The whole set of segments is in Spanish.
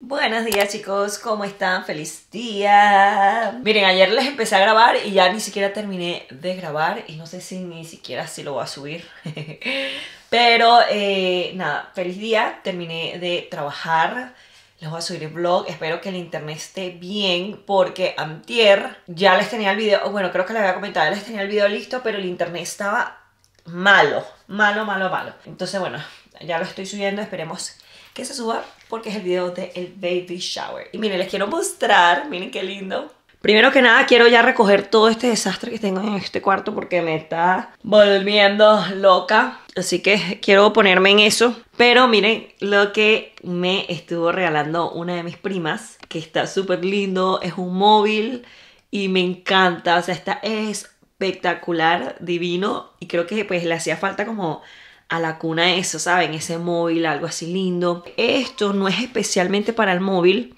Buenos días chicos, ¿cómo están? ¡Feliz día! Miren, ayer les empecé a grabar y ya ni siquiera terminé de grabar y no sé si ni siquiera si lo voy a subir. Pero eh, nada, feliz día, terminé de trabajar, les voy a subir el vlog, espero que el internet esté bien porque antier ya les tenía el video, bueno creo que les había comentado, les tenía el video listo pero el internet estaba malo, malo, malo, malo. Entonces bueno, ya lo estoy subiendo, esperemos que se suba porque es el video del baby shower. Y miren, les quiero mostrar, miren qué lindo. Primero que nada quiero ya recoger todo este desastre que tengo en este cuarto porque me está volviendo loca. Así que quiero ponerme en eso. Pero miren lo que me estuvo regalando una de mis primas, que está súper lindo, es un móvil y me encanta. O sea, está espectacular, divino y creo que pues le hacía falta como a la cuna eso, ¿saben? Ese móvil, algo así lindo. Esto no es especialmente para el móvil.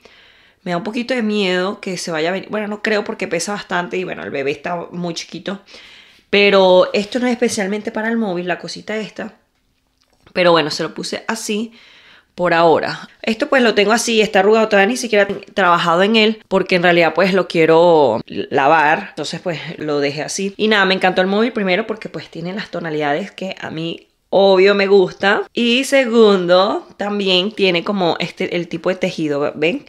Me da un poquito de miedo que se vaya a venir. Bueno, no creo porque pesa bastante y bueno, el bebé está muy chiquito. Pero esto no es especialmente para el móvil, la cosita esta. Pero bueno, se lo puse así por ahora. Esto pues lo tengo así, está arrugado, todavía ni siquiera he trabajado en él porque en realidad pues lo quiero lavar, entonces pues lo dejé así. Y nada, me encantó el móvil primero porque pues tiene las tonalidades que a mí obvio me gusta. Y segundo, también tiene como este, el tipo de tejido, ¿ven?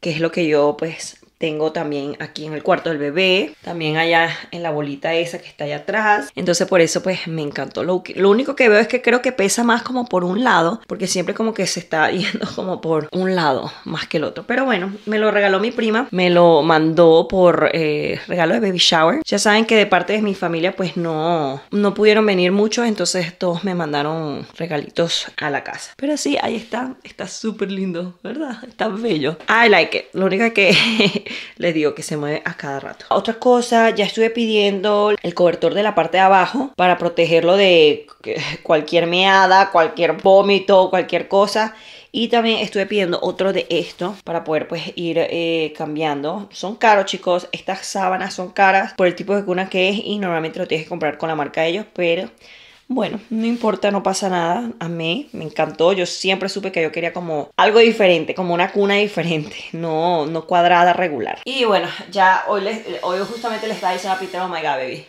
Que es lo que yo pues tengo también aquí en el cuarto del bebé, también allá en la bolita esa que está allá atrás. Entonces por eso pues me encantó. Lo, lo, único que veo es que creo que pesa más como por un lado, porque siempre como que se está yendo como por un lado más que el otro. Pero bueno, me lo regaló mi prima, me lo mandó por eh, regalo de baby shower. Ya saben que de parte de mi familia pues no, no pudieron venir muchos, entonces todos me mandaron regalitos a la casa. Pero sí, ahí está, está súper lindo, ¿verdad? Está bello. I like it. Lo único que les digo que se mueve a cada rato. Otra cosa, ya estuve pidiendo el cobertor de la parte de abajo para protegerlo de cualquier meada, cualquier vómito, cualquier cosa. Y también estuve pidiendo otro de esto para poder pues ir eh, cambiando. Son caros chicos, estas sábanas son caras por el tipo de cuna que es y normalmente lo tienes que comprar con la marca de ellos, pero bueno, no importa, no pasa nada. A mí me encantó. Yo siempre supe que yo quería como algo diferente, como una cuna diferente, no, no cuadrada, regular. Y bueno, ya hoy, les, hoy justamente le estaba diciendo a Peter, oh my god, baby,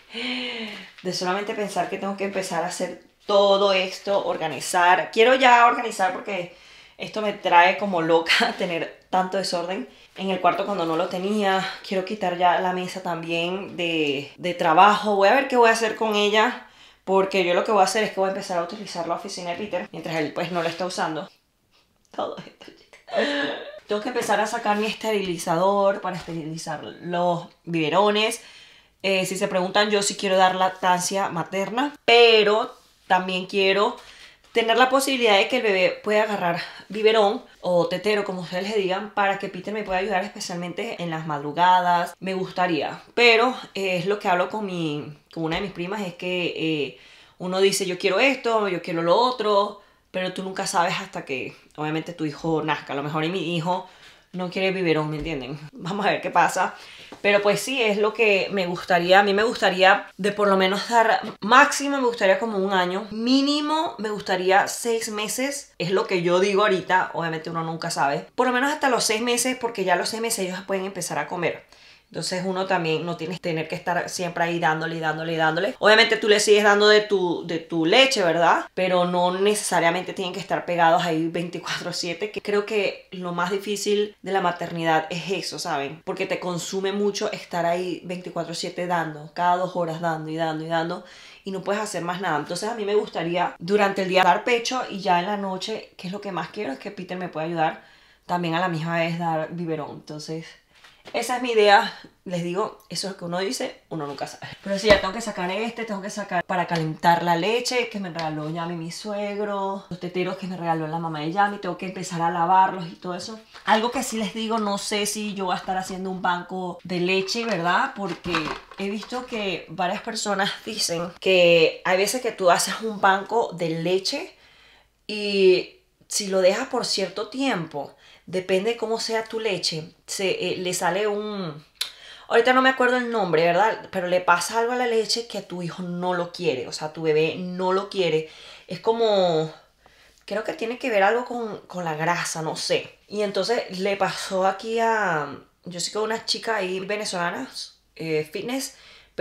de solamente pensar que tengo que empezar a hacer todo esto, organizar. Quiero ya organizar porque esto me trae como loca tener tanto desorden en el cuarto cuando no lo tenía. Quiero quitar ya la mesa también de, de trabajo. Voy a ver qué voy a hacer con ella porque yo lo que voy a hacer es que voy a empezar a utilizar la oficina de Peter mientras él pues no lo está usando. Todo esto. Tengo que empezar a sacar mi esterilizador para esterilizar los biberones. Eh, si se preguntan, yo sí quiero dar lactancia materna, pero también quiero tener la posibilidad de que el bebé pueda agarrar biberón o tetero, como ustedes le digan, para que Peter me pueda ayudar especialmente en las madrugadas. Me gustaría, pero eh, es lo que hablo con mi una de mis primas es que eh, uno dice yo quiero esto, yo quiero lo otro, pero tú nunca sabes hasta que obviamente tu hijo nazca. A lo mejor y mi hijo no quiere biberón, ¿me entienden? Vamos a ver qué pasa. Pero pues sí, es lo que me gustaría. A mí me gustaría de por lo menos dar máximo, me gustaría como un año. Mínimo me gustaría seis meses. Es lo que yo digo ahorita. Obviamente uno nunca sabe. Por lo menos hasta los seis meses porque ya los seis meses ellos pueden empezar a comer. Entonces uno también no tiene que tener que estar siempre ahí dándole, dándole, dándole. Obviamente tú le sigues dando de tu, de tu leche, ¿verdad? Pero no necesariamente tienen que estar pegados ahí 24/7, que creo que lo más difícil de la maternidad es eso, ¿saben? Porque te consume mucho estar ahí 24/7 dando, cada dos horas dando y dando y dando y no puedes hacer más nada. Entonces a mí me gustaría durante el día dar pecho y ya en la noche, que es lo que más quiero, es que Peter me pueda ayudar también a la misma vez dar biberón. Entonces esa es mi idea. Les digo, eso es lo que uno dice, uno nunca sabe. Pero sí, ya tengo que sacar este, tengo que sacar para calentar la leche que me regaló Yami mi suegro, los teteros que me regaló la mamá de Yami, tengo que empezar a lavarlos y todo eso. Algo que sí les digo, no sé si yo voy a estar haciendo un banco de leche, ¿verdad? Porque he visto que varias personas dicen que hay veces que tú haces un banco de leche y si lo dejas por cierto tiempo, depende de cómo sea tu leche, se, eh, le sale un... Ahorita no me acuerdo el nombre, ¿verdad? Pero le pasa algo a la leche que tu hijo no lo quiere, o sea, tu bebé no lo quiere. Es como creo que tiene que ver algo con, con la grasa, no sé. Y entonces le pasó aquí a, yo sé que unas chicas ahí venezolanas, eh, fitness,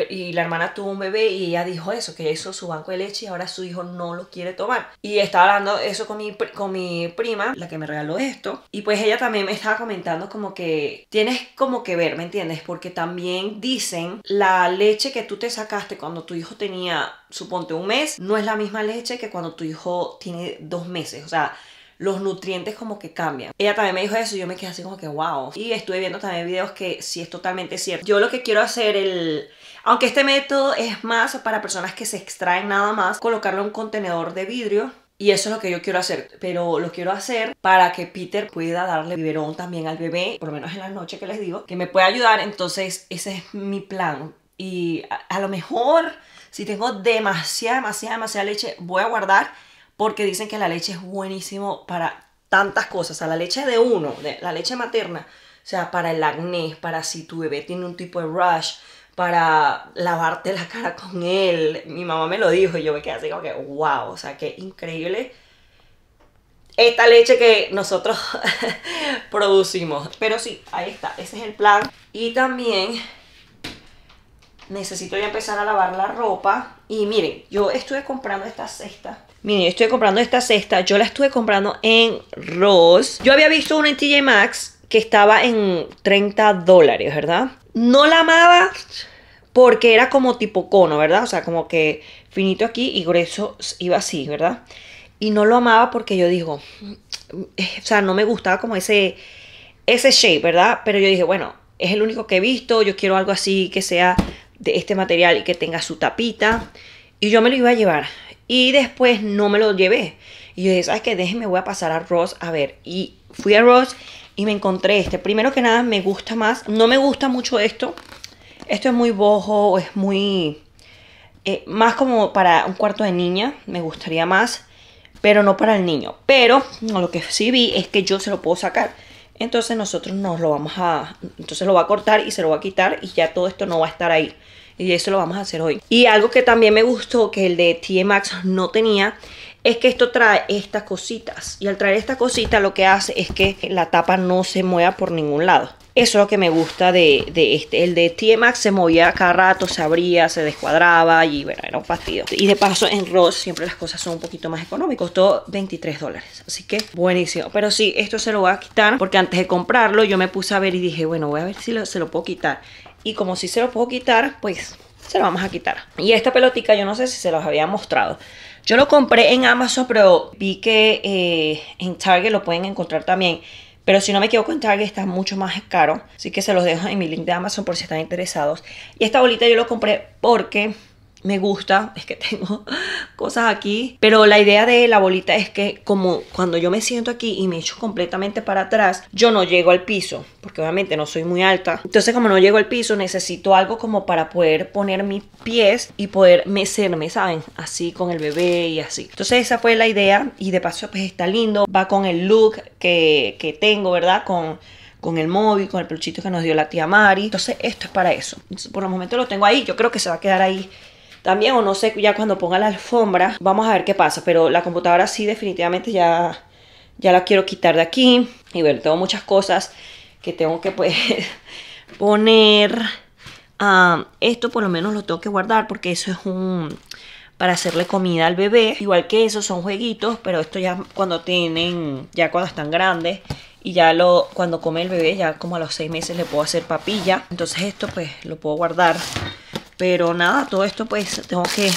y la hermana tuvo un bebé y ella dijo eso, que ella hizo su banco de leche y ahora su hijo no lo quiere tomar. Y estaba hablando eso con mi, con mi prima, la que me regaló esto, y pues ella también me estaba comentando como que tienes como que ver, ¿me entiendes? Porque también dicen la leche que tú te sacaste cuando tu hijo tenía, suponte, un mes, no es la misma leche que cuando tu hijo tiene dos meses. O sea, los nutrientes como que cambian. Ella también me dijo eso y yo me quedé así como que wow. Y estuve viendo también videos que sí es totalmente cierto. Yo lo que quiero hacer el aunque este método es más para personas que se extraen nada más, colocarlo en un contenedor de vidrio y eso es lo que yo quiero hacer, pero lo quiero hacer para que Peter pueda darle biberón también al bebé, por lo menos en la noche que les digo, que me pueda ayudar, entonces ese es mi plan. Y a, lo mejor, si tengo demasiada, demasiada, demasiada leche, voy a guardar porque dicen que la leche es buenísimo para tantas cosas, o sea, la leche de uno, la leche materna, o sea, para el acné, para si tu bebé tiene un tipo de rush, para lavarte la cara con él. Mi mamá me lo dijo y yo me quedé así como que, wow, o sea, qué increíble esta leche que nosotros producimos. Pero sí, ahí está, ese es el plan. Y también necesito ya empezar a lavar la ropa. Y miren, yo estuve comprando esta cesta. Miren, yo estoy comprando esta cesta. Yo la estuve comprando en Ross. Yo había visto una en TJ Maxx que estaba en 30 dólares, ¿verdad? No la amaba porque era como tipo cono, ¿verdad? O sea, como que finito aquí y grueso iba así, ¿verdad? Y no lo amaba porque yo digo, eh, o sea, no me gustaba como ese, ese shape, ¿verdad? Pero yo dije, bueno, es el único que he visto, yo quiero algo así que sea de este material y que tenga su tapita. Y yo me lo iba a llevar. Y después no me lo llevé. Y yo dije, ¿sabes qué? Déjeme, voy a pasar a Ross a ver. Y fui a Ross y me encontré este. Primero que nada me gusta más, no me gusta mucho esto. Esto es muy bojo, es muy... Eh, más como para un cuarto de niña, me gustaría más, pero no para el niño. Pero lo que sí vi es que yo se lo puedo sacar. Entonces nosotros nos lo vamos a... Entonces lo va a cortar y se lo va a quitar y ya todo esto no va a estar ahí. Y eso lo vamos a hacer hoy. Y algo que también me gustó que el de TMAX no tenía es que esto trae estas cositas. Y al traer esta cosita lo que hace es que la tapa no se mueva por ningún lado. Eso es lo que me gusta de, este. El de TMAX se movía cada rato, se abría, se descuadraba y bueno, era un fastidio. Y de paso en Ross siempre las cosas son un poquito más económicas. Costó 23 dólares. Así que buenísimo. Pero sí, esto se lo voy a quitar porque antes de comprarlo yo me puse a ver y dije, bueno, voy a ver si se lo puedo quitar. Y como si se lo puedo quitar, pues se lo vamos a quitar. Y esta pelotica yo no sé si se los había mostrado. Yo lo compré en Amazon, pero vi que eh, en Target lo pueden encontrar también. Pero si no me equivoco, en Target está mucho más caro. Así que se los dejo en mi link de Amazon por si están interesados. Y esta bolita yo lo compré porque me gusta, es que tengo cosas aquí, pero la idea de la bolita es que como cuando yo me siento aquí y me echo completamente para atrás, yo no llego al piso, porque obviamente no soy muy alta. Entonces como no llego al piso, necesito algo como para poder poner mis pies y poder mecerme, ¿saben? Así con el bebé y así. Entonces esa fue la idea y de paso pues está lindo, va con el look que, que tengo, ¿verdad? Con con el móvil, con el peluchito que nos dio la tía Mari. Entonces esto es para eso. por el momento lo tengo ahí. Yo creo que se va a quedar ahí también o no sé ya cuando ponga la alfombra vamos a ver qué pasa pero la computadora sí definitivamente ya ya la quiero quitar de aquí. Y bueno tengo muchas cosas que tengo que pues poner. Ah, esto por lo menos lo tengo que guardar porque eso es un para hacerle comida al bebé. Igual que eso son jueguitos pero esto ya cuando tienen ya cuando están grandes y ya lo cuando come el bebé ya como a los seis meses le puedo hacer papilla. Entonces esto pues lo puedo guardar pero nada, todo esto pues tengo que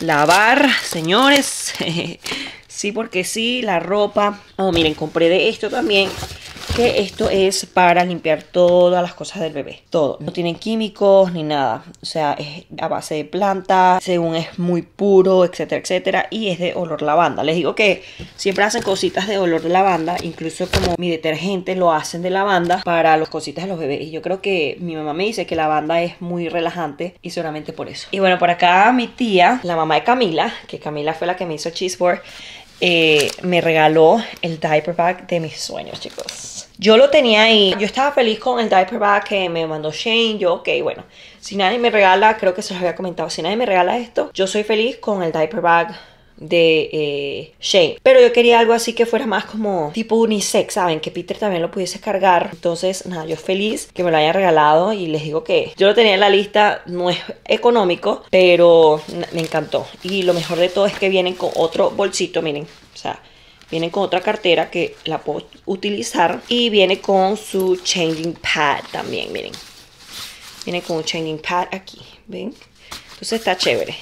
lavar, señores. sí, porque sí, la ropa. Oh, miren, compré de esto también que esto es para limpiar todas las cosas del bebé. Todo. No tienen químicos ni nada. O sea, es a base de planta, según es muy puro, etcétera, etcétera. Y es de olor lavanda. Les digo que siempre hacen cositas de olor de lavanda. Incluso como mi detergente lo hacen de lavanda para las cositas de los bebés. Y yo creo que mi mamá me dice que la lavanda es muy relajante y solamente por eso. Y bueno, por acá mi tía, la mamá de Camila, que Camila fue la que me hizo cheeseboard, eh, me regaló el diaper bag de mis sueños, chicos. Yo lo tenía ahí. Yo estaba feliz con el diaper bag que me mandó Shane. Yo, ok, bueno. Si nadie me regala, creo que se los había comentado. Si nadie me regala esto, yo soy feliz con el diaper bag de eh, Shane. Pero yo quería algo así que fuera más como tipo unisex, ¿saben? Que Peter también lo pudiese cargar. Entonces, nada, yo feliz que me lo hayan regalado y les digo que yo lo tenía en la lista, no es económico, pero me encantó. Y lo mejor de todo es que vienen con otro bolsito, miren, o sea, vienen con otra cartera que la puedo utilizar y viene con su changing pad también, miren. Viene con un changing pad aquí, ¿ven? Entonces está chévere.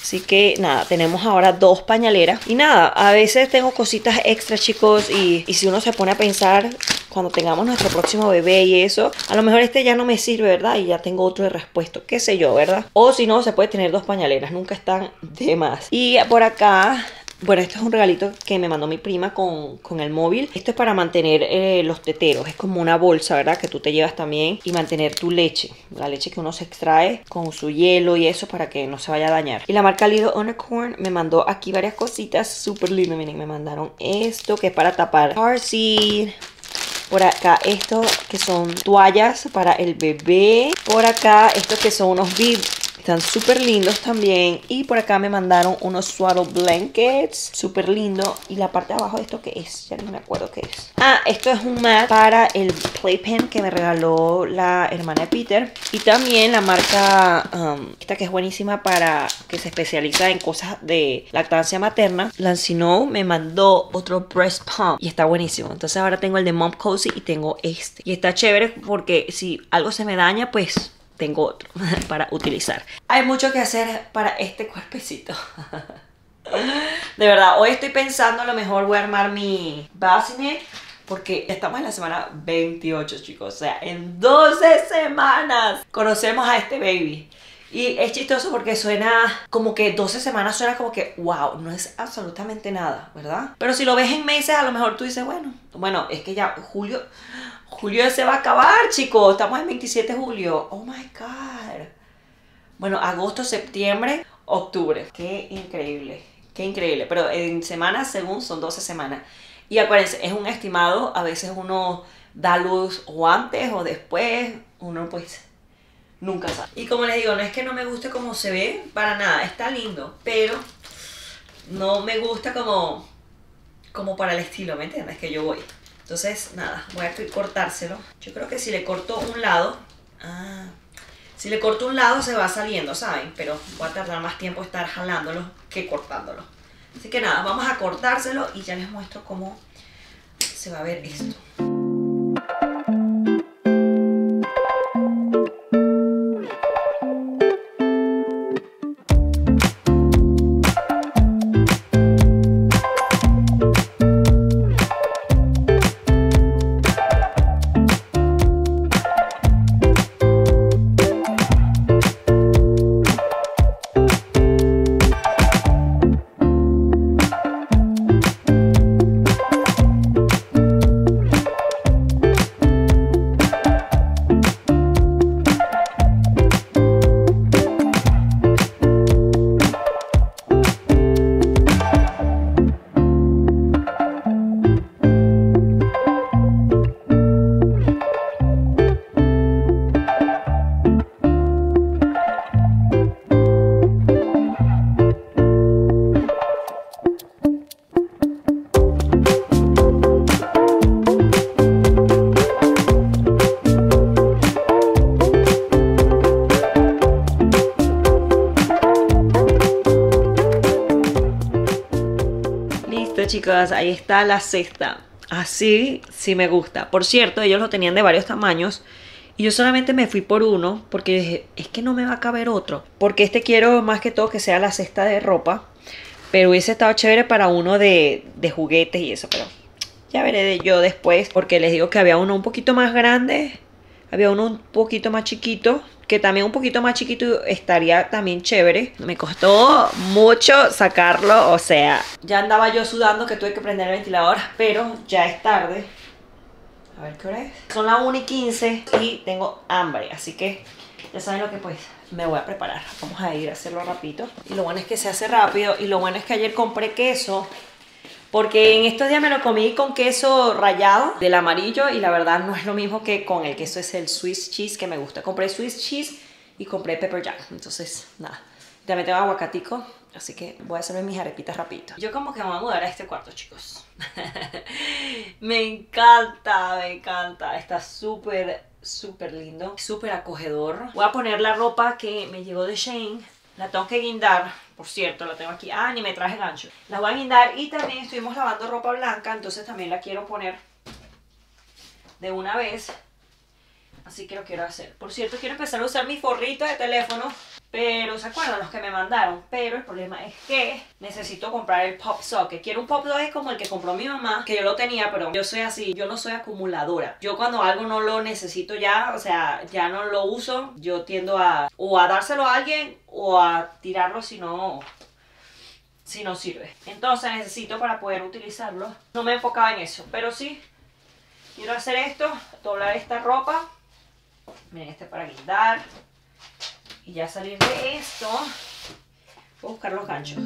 Así que nada, tenemos ahora dos pañaleras. Y nada, a veces tengo cositas extra, chicos. Y, y, si uno se pone a pensar, cuando tengamos nuestro próximo bebé y eso, a lo mejor este ya no me sirve, ¿verdad? Y ya tengo otro de repuesto, qué sé yo, ¿verdad? O si no, se puede tener dos pañaleras, nunca están de más. Y por acá bueno, esto es un regalito que me mandó mi prima con, el móvil. Esto es para mantener eh, los teteros. Es como una bolsa, ¿verdad? Que tú te llevas también y mantener tu leche. La leche que uno se extrae con su hielo y eso para que no se vaya a dañar. Y la marca Little Unicorn me mandó aquí varias cositas súper lindas. Miren, me mandaron esto que es para tapar car Por acá esto que son toallas para el bebé. Por acá estos que son unos bibs están súper lindos también. Y por acá me mandaron unos swaddle blankets. Súper lindo. Y la parte de abajo, ¿esto qué es? Ya no me acuerdo qué es. Ah, esto es un mat para el playpen que me regaló la hermana de Peter. Y también la marca, um, esta que es buenísima para que se especializa en cosas de lactancia materna. Lancino me mandó otro breast pump. Y está buenísimo. Entonces ahora tengo el de Mom Cozy y tengo este. Y está chévere porque si algo se me daña, pues tengo otro para utilizar. Hay mucho que hacer para este cuerpecito. De verdad, hoy estoy pensando a lo mejor voy a armar mi bassinet porque estamos en la semana 28, chicos. O sea, en 12 semanas conocemos a este baby. Y es chistoso porque suena como que 12 semanas suena como que, wow, no es absolutamente nada, ¿verdad? Pero si lo ves en meses, a lo mejor tú dices, bueno, bueno, es que ya julio, julio se va a acabar, chicos. Estamos en 27 de julio. Oh my God. Bueno, agosto, septiembre, octubre. Qué increíble. Qué increíble. Pero en semanas, según, son 12 semanas. Y acuérdense, es un estimado. A veces uno da luz o antes o después. Uno pues nunca sabe. Y como les digo, no es que no me guste cómo se ve, para nada. Está lindo, pero no me gusta como, como para el estilo, ¿me entiendes? Que yo voy. Entonces, nada, voy a cortárselo. Yo creo que si le corto un lado... Ah, si le corto un lado se va saliendo, ¿saben? Pero voy a tardar más tiempo estar jalándolo que cortándolo. Así que nada, vamos a cortárselo y ya les muestro cómo se va a ver esto. Ahí está la cesta. Así sí me gusta. Por cierto, ellos lo tenían de varios tamaños. Y yo solamente me fui por uno porque dije, es que no me va a caber otro. Porque este quiero más que todo que sea la cesta de ropa. Pero hubiese estado chévere para uno de, de juguetes y eso. Pero ya veré de yo después. Porque les digo que había uno un poquito más grande. Había uno un poquito más chiquito que también un poquito más chiquito estaría también chévere. Me costó mucho sacarlo, o sea, ya andaba yo sudando que tuve que prender el ventilador, pero ya es tarde. A ver qué hora es. Son las 1 y 15 y tengo hambre, así que ya saben lo que pues me voy a preparar. Vamos a ir a hacerlo rapidito. Y lo bueno es que se hace rápido y lo bueno es que ayer compré queso porque en estos días me lo comí con queso rallado del amarillo y la verdad no es lo mismo que con el queso es el Swiss cheese que me gusta. Compré Swiss cheese y compré pepper jack. Entonces, nada. También tengo aguacatico, así que voy a hacerme mis arepitas rapidito. Yo como que me voy a mudar a este cuarto, chicos. me encanta, me encanta. Está súper, súper lindo. Súper acogedor. Voy a poner la ropa que me llegó de Shane. La tengo que guindar, por cierto, la tengo aquí. Ah, ni me traje gancho. La voy a guindar y también estuvimos lavando ropa blanca, entonces también la quiero poner de una vez. Así que lo quiero hacer. Por cierto, quiero empezar a usar mi forrito de teléfono. Pero, ¿se acuerdan los que me mandaron? Pero el problema es que necesito comprar el pop socket. Quiero un pop socket como el que compró mi mamá, que yo lo tenía, pero yo soy así, yo no soy acumuladora. Yo cuando algo no lo necesito ya, o sea, ya no lo uso, yo tiendo a o a dárselo a alguien o a tirarlo si no si no sirve. Entonces necesito para poder utilizarlo. No me enfocaba en eso, pero sí quiero hacer esto, doblar esta ropa Miren, este para guindar. Y ya salir de esto, voy a buscar los ganchos.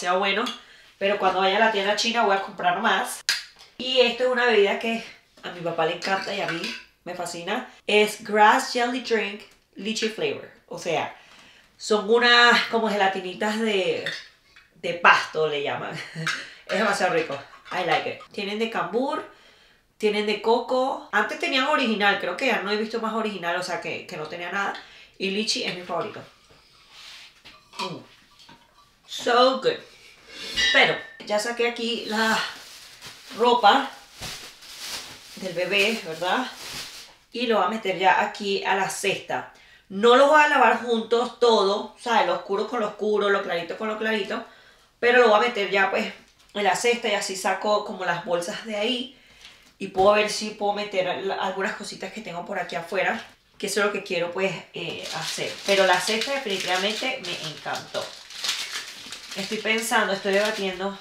Demasiado bueno. Pero cuando vaya a la tienda china voy a comprar más. Y esto es una bebida que a mi papá le encanta y a mí me fascina. Es Grass Jelly Drink Lychee Flavor. O sea, son unas como gelatinitas de, de pasto, le llaman. es demasiado rico. I like it. Tienen de cambur, tienen de coco. Antes tenían original, creo que ya no he visto más original, o sea que, que no tenía nada. Y lychee es mi favorito. So good. Pero ya saqué aquí la ropa del bebé, ¿verdad? Y lo voy a meter ya aquí a la cesta. No lo voy a lavar juntos todo, ¿sabes? Lo oscuro con lo oscuro, lo clarito con lo clarito. Pero lo voy a meter ya pues en la cesta y así saco como las bolsas de ahí. Y puedo ver si puedo meter algunas cositas que tengo por aquí afuera que eso es lo que quiero pues eh, hacer. Pero la cesta definitivamente me encantó. Estoy pensando, estoy debatiendo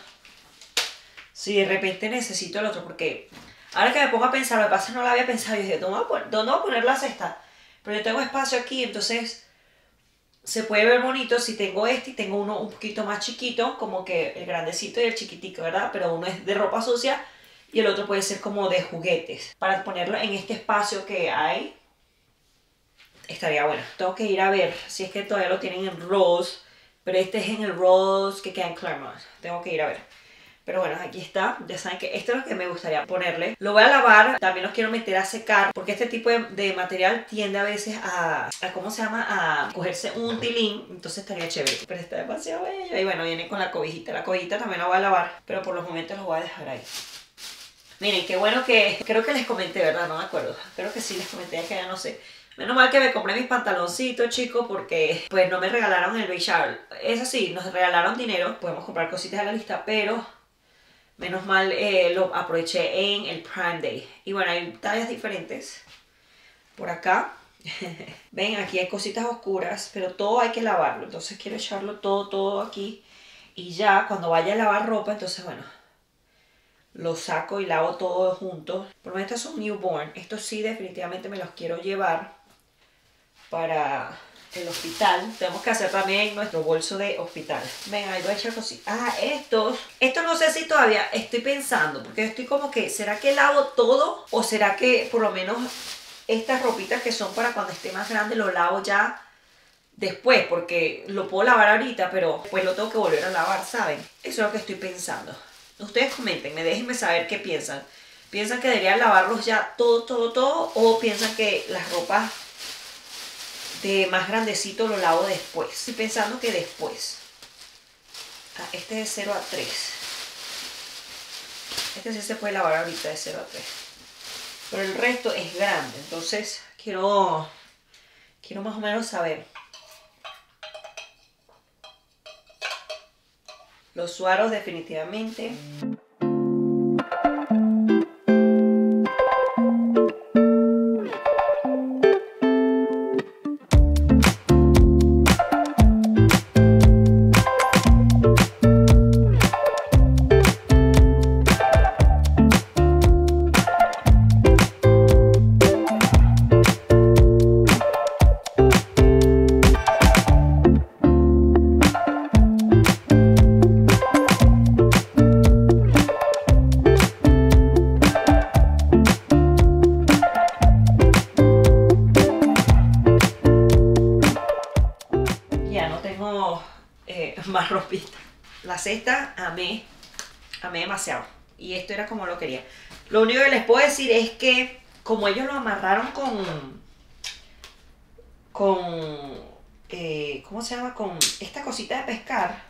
si de repente necesito el otro, porque ahora que me pongo a pensar, me pasa no lo había pensado, yo dije, ¿dónde voy, a poner la cesta? Pero yo tengo espacio aquí, entonces se puede ver bonito si tengo este y tengo uno un poquito más chiquito, como que el grandecito y el chiquitico, ¿verdad? Pero uno es de ropa sucia y el otro puede ser como de juguetes, para ponerlo en este espacio que hay estaría bueno. Tengo que ir a ver si es que todavía lo tienen en Rose, pero este es en el Rose que queda en Claremont. Tengo que ir a ver. Pero bueno, aquí está. Ya saben que esto es lo que me gustaría ponerle. Lo voy a lavar. También lo quiero meter a secar. Porque este tipo de, material tiende a veces a, a, ¿Cómo se llama? A cogerse un tilín. Entonces estaría chévere. Pero está demasiado bello. Y bueno, viene con la cobijita. La cobijita también la voy a lavar. Pero por los momentos lo voy a dejar ahí. Miren, qué bueno que... Creo que les comenté, ¿verdad? No me acuerdo. Creo que sí les comenté. Es que ya no sé Menos mal que me compré mis pantaloncitos, chicos, porque pues no me regalaron el baby Es así, nos regalaron dinero, podemos comprar cositas de la lista, pero menos mal eh, lo aproveché en el Prime Day. Y bueno, hay tallas diferentes. Por acá, ven, aquí hay cositas oscuras, pero todo hay que lavarlo. Entonces quiero echarlo todo, todo aquí. Y ya cuando vaya a lavar ropa, entonces bueno, lo saco y lavo todo junto. Por lo menos estos son newborn. Estos sí definitivamente me los quiero llevar para el hospital. Tenemos que hacer también nuestro bolso de hospital. Venga, ahí voy a echar cositas. Ah, estos. Esto no sé si todavía estoy pensando, porque estoy como que, ¿será que lavo todo? ¿O será que por lo menos estas ropitas que son para cuando esté más grande lo lavo ya después? Porque lo puedo lavar ahorita, pero después lo tengo que volver a lavar, ¿saben? Eso es lo que estoy pensando. Ustedes comenten, me déjenme saber qué piensan. ¿Piensan que deberían lavarlos ya todo, todo, todo? ¿O piensan que las ropas de más grandecito lo lavo después. Estoy pensando que después. Ah, este es de 0 a 3. Este sí se puede lavar ahorita de 0 a 3. Pero el resto es grande. Entonces quiero, quiero más o menos saber. Los suaros definitivamente. Decir es que como ellos lo amarraron con... Con... Eh, ¿Cómo se llama? Con esta cosita de pescar.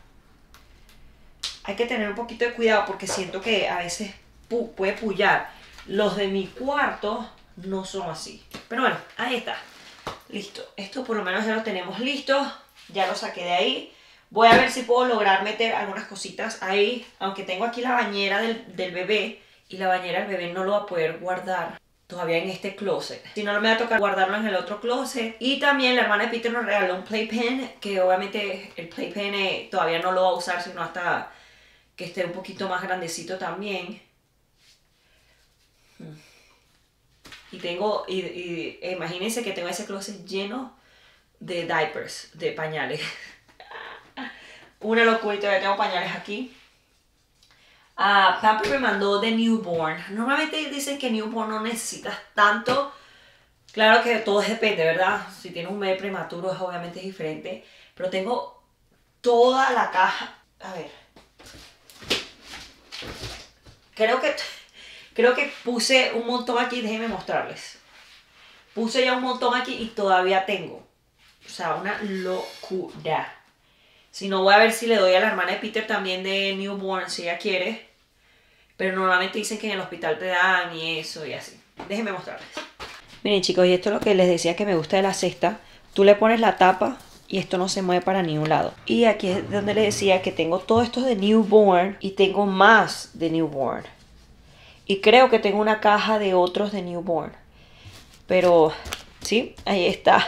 Hay que tener un poquito de cuidado porque siento que a veces puede pullar. Los de mi cuarto no son así. Pero bueno, ahí está. Listo. Esto por lo menos ya lo tenemos listo. Ya lo saqué de ahí. Voy a ver si puedo lograr meter algunas cositas ahí. Aunque tengo aquí la bañera del, bebé. Y la bañera del bebé no lo va a poder guardar todavía en este closet. Si no, me va a tocar guardarlo en el otro closet. Y también la hermana de Peter nos regaló un playpen. Que obviamente el playpen eh, todavía no lo va a usar. Sino hasta que esté un poquito más grandecito también. Y tengo, y, imagínense que tengo ese closet lleno de diapers, de pañales. Una locura, todavía tengo pañales aquí. Pamper me mandó de newborn. Normalmente dicen que newborn no necesitas tanto. Claro que todo depende, ¿verdad? Si tienes un bebé prematuro es obviamente diferente. Pero tengo toda la caja. A ver. Creo que Creo que puse un montón aquí, déjenme mostrarles. Puse ya un montón aquí y todavía tengo. O sea, una locura. Si no, voy a ver si le doy a la hermana de Peter también de newborn, si ella quiere. Pero normalmente dicen que en el hospital te dan y eso y así. Déjenme mostrarles. Miren chicos, y esto es lo que les decía que me gusta de la cesta. Tú le pones la tapa y esto no se mueve para ningún lado. Y aquí es donde les decía que tengo todo esto de newborn y tengo más de newborn. Y creo que tengo una caja de otros de newborn. Pero, sí, ahí está.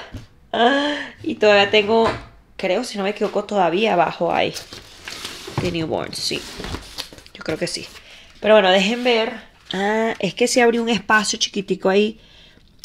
Y todavía tengo, creo, si no me equivoco, todavía abajo hay de newborn. Sí, yo creo que sí. Pero bueno, dejen ver. Ah, es que se abrió un espacio chiquitico ahí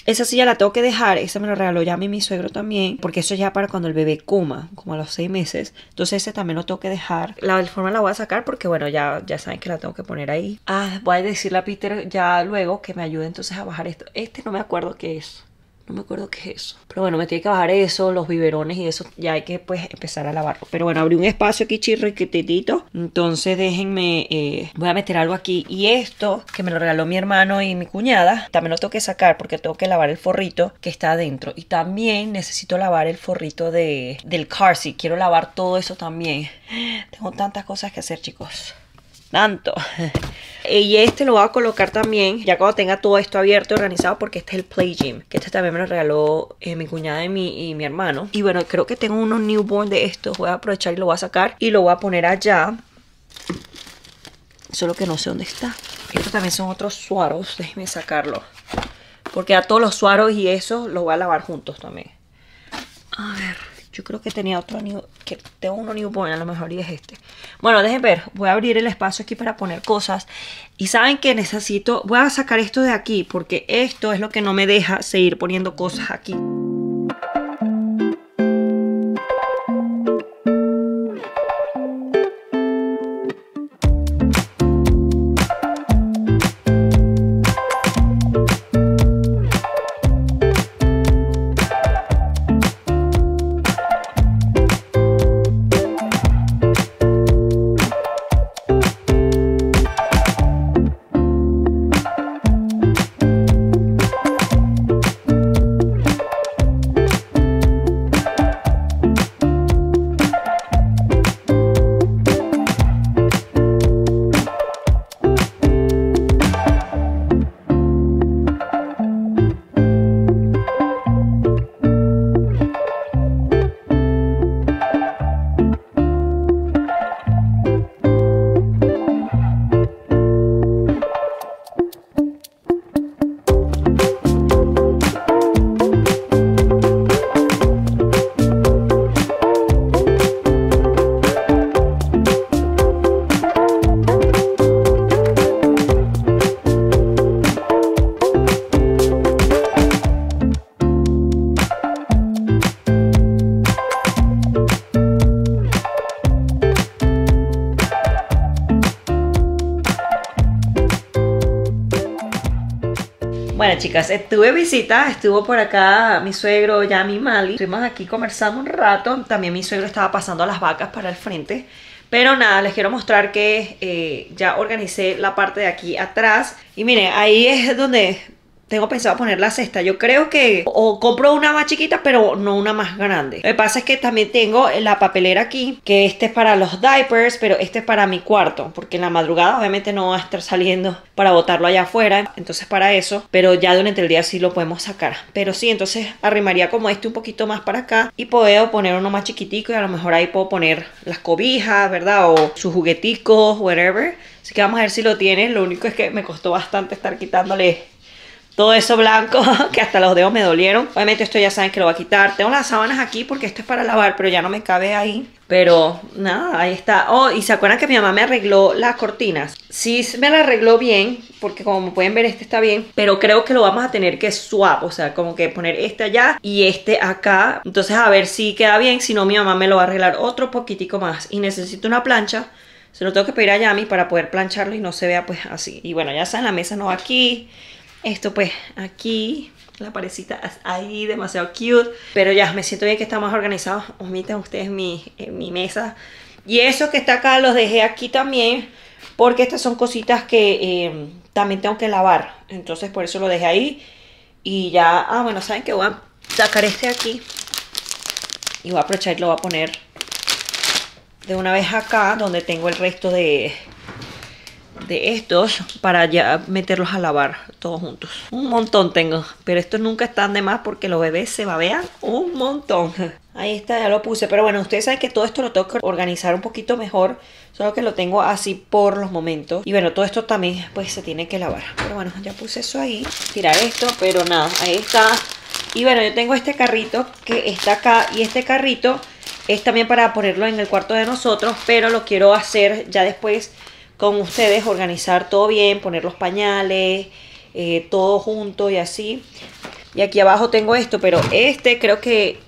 esa silla la tengo que dejar, esa me lo regaló ya a mí mi suegro también, porque eso ya para cuando el bebé coma, como a los seis meses. Entonces ese también lo tengo que dejar. La forma la voy a sacar porque bueno, ya, ya saben que la tengo que poner ahí. Ah, voy a decirle a Peter ya luego que me ayude entonces a bajar esto. Este no me acuerdo qué es. No me acuerdo qué es eso. Pero bueno, me tiene que bajar eso, los biberones y eso. Ya hay que pues empezar a lavarlo. Pero bueno, abrí un espacio aquí chirriquitito. Entonces déjenme, eh, voy a meter algo aquí. Y esto que me lo regaló mi hermano y mi cuñada, también lo tengo que sacar porque tengo que lavar el forrito que está adentro. Y también necesito lavar el forrito de, del car seat. Quiero lavar todo eso también. Tengo tantas cosas que hacer, chicos tanto. y este lo voy a colocar también, ya cuando tenga todo esto abierto y organizado, porque este es el Play Gym, que este también me lo regaló eh, mi cuñada y mi, y mi hermano. Y bueno, creo que tengo unos newborn de estos, voy a aprovechar y lo voy a sacar y lo voy a poner allá. Solo que no sé dónde está. Estos también son otros suaros, déjenme sacarlo. Porque a todos los suaros y eso los voy a lavar juntos también. Yo creo que tenía otro new, que tengo uno newborn a lo mejor y es este. Bueno, dejen ver, voy a abrir el espacio aquí para poner cosas. Y saben que necesito, voy a sacar esto de aquí porque esto es lo que no me deja seguir poniendo cosas aquí. Chicas, estuve visita, estuvo por acá mi suegro, ya mi Mali. Estuvimos aquí conversando un rato. También mi suegro estaba pasando las vacas para el frente. Pero nada, les quiero mostrar que eh, ya organicé la parte de aquí atrás. Y miren, ahí es donde tengo pensado poner la cesta. Yo creo que o compro una más chiquita, pero no una más grande. Lo que pasa es que también tengo la papelera aquí, que este es para los diapers, pero este es para mi cuarto, porque en la madrugada obviamente no va a estar saliendo para botarlo allá afuera. Entonces para eso, pero ya durante el día sí lo podemos sacar. Pero sí, entonces arrimaría como este un poquito más para acá y puedo poner uno más chiquitico y a lo mejor ahí puedo poner las cobijas, ¿verdad? O sus jugueticos, whatever. Así que vamos a ver si lo tienen. Lo único es que me costó bastante estar quitándole todo eso blanco que hasta los dedos me dolieron. Obviamente esto ya saben que lo va a quitar. Tengo las sábanas aquí porque esto es para lavar, pero ya no me cabe ahí. Pero nada, ahí está. Oh, y se acuerdan que mi mamá me arregló las cortinas. Sí me la arregló bien, porque como pueden ver este está bien, pero creo que lo vamos a tener que swap, o sea, como que poner este allá y este acá. Entonces a ver si queda bien, si no mi mamá me lo va a arreglar otro poquitico más. Y necesito una plancha. Se lo tengo que pedir a Yami para poder plancharlo y no se vea pues así. Y bueno, ya saben, la mesa no va aquí. Esto pues aquí, la parecita ahí, demasiado cute. Pero ya, me siento bien que está más organizado. Omiten ustedes mi, mi mesa. Y eso que está acá los dejé aquí también. Porque estas son cositas que eh, también tengo que lavar. Entonces por eso lo dejé ahí. Y ya, ah bueno, ¿saben que Voy a sacar este aquí. Y voy a aprovechar y lo voy a poner de una vez acá. Donde tengo el resto de, de estos para ya meterlos a lavar todos juntos. Un montón tengo, pero estos nunca están de más porque los bebés se babean un montón. Ahí está, ya lo puse. Pero bueno, ustedes saben que todo esto lo tengo que organizar un poquito mejor. Solo que lo tengo así por los momentos. Y bueno, todo esto también pues se tiene que lavar. Pero bueno, ya puse eso ahí. Tirar esto, pero nada, ahí está. Y bueno, yo tengo este carrito que está acá. Y este carrito es también para ponerlo en el cuarto de nosotros. Pero lo quiero hacer ya después con ustedes, organizar todo bien, poner los pañales, eh, todo junto y así. Y aquí abajo tengo esto, pero este creo que...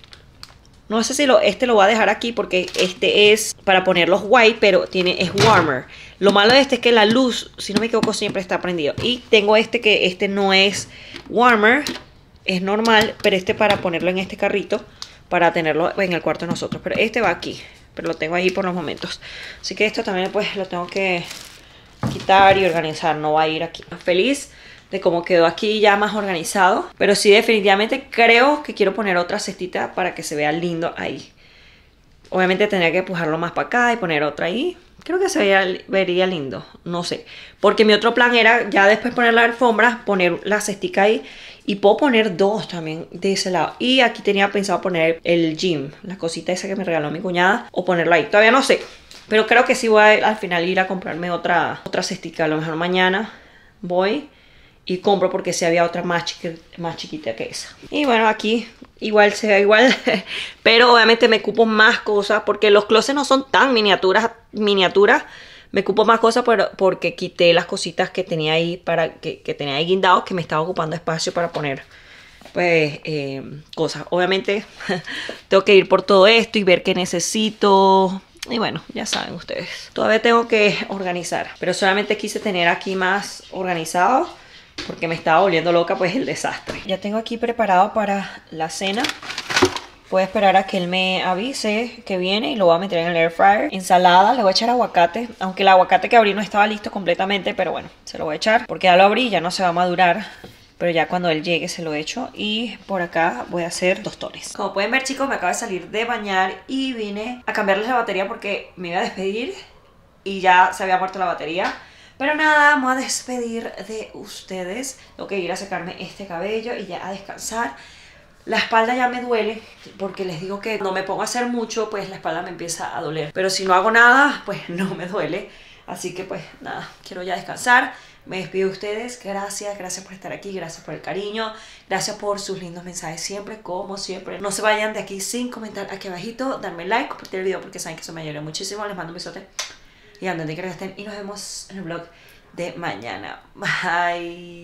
No sé si lo, este lo voy a dejar aquí porque este es para poner los white, pero tiene, es warmer. Lo malo de este es que la luz, si no me equivoco, siempre está prendido. Y tengo este que este no es warmer, es normal, pero este para ponerlo en este carrito, para tenerlo en el cuarto de nosotros. Pero este va aquí pero lo tengo ahí por los momentos. Así que esto también pues lo tengo que quitar y organizar, no va a ir aquí. Feliz de cómo quedó aquí ya más organizado, pero sí definitivamente creo que quiero poner otra cestita para que se vea lindo ahí. Obviamente tendría que empujarlo más para acá y poner otra ahí. Creo que se vería, lindo, no sé. Porque mi otro plan era ya después poner la alfombra, poner la cestica ahí y puedo poner dos también de ese lado. Y aquí tenía pensado poner el gym, la cosita esa que me regaló mi cuñada. O ponerlo ahí. Todavía no sé. Pero creo que sí voy a, al final ir a comprarme otra, otra cestica. A lo mejor mañana voy y compro porque si había otra más, más chiquita que esa. Y bueno, aquí igual se ve igual, pero obviamente me cupo más cosas porque los closets no son tan miniaturas, miniaturas me ocupo más cosas porque quité las cositas que tenía ahí para que, tenía ahí guindados que me estaba ocupando espacio para poner pues eh, cosas. Obviamente tengo que ir por todo esto y ver qué necesito. Y bueno, ya saben ustedes. Todavía tengo que organizar. Pero solamente quise tener aquí más organizado. Porque me estaba volviendo loca pues el desastre. Ya tengo aquí preparado para la cena. Voy a esperar a que él me avise que viene y lo voy a meter en el air fryer. Ensalada, le voy a echar aguacate. Aunque el aguacate que abrí no estaba listo completamente, pero bueno, se lo voy a echar. Porque ya lo abrí, ya no se va a madurar. Pero ya cuando él llegue se lo echo. Y por acá voy a hacer tostones. Como pueden ver chicos, me acabo de salir de bañar y vine a cambiarles la batería porque me iba a despedir. Y ya se había muerto la batería. Pero nada, vamos a despedir de ustedes. Tengo que ir a sacarme este cabello y ya a descansar. La espalda ya me duele porque les digo que no me pongo a hacer mucho, pues la espalda me empieza a doler. Pero si no hago nada, pues no me duele. Así que pues nada, quiero ya descansar. Me despido de ustedes. Gracias, gracias por estar aquí, gracias por el cariño, gracias por sus lindos mensajes siempre, como siempre. No se vayan de aquí sin comentar aquí abajito, darme like, compartir el video porque saben que eso me ayuda muchísimo. Les mando un besote y anden de que estén y nos vemos en el vlog de mañana. Bye.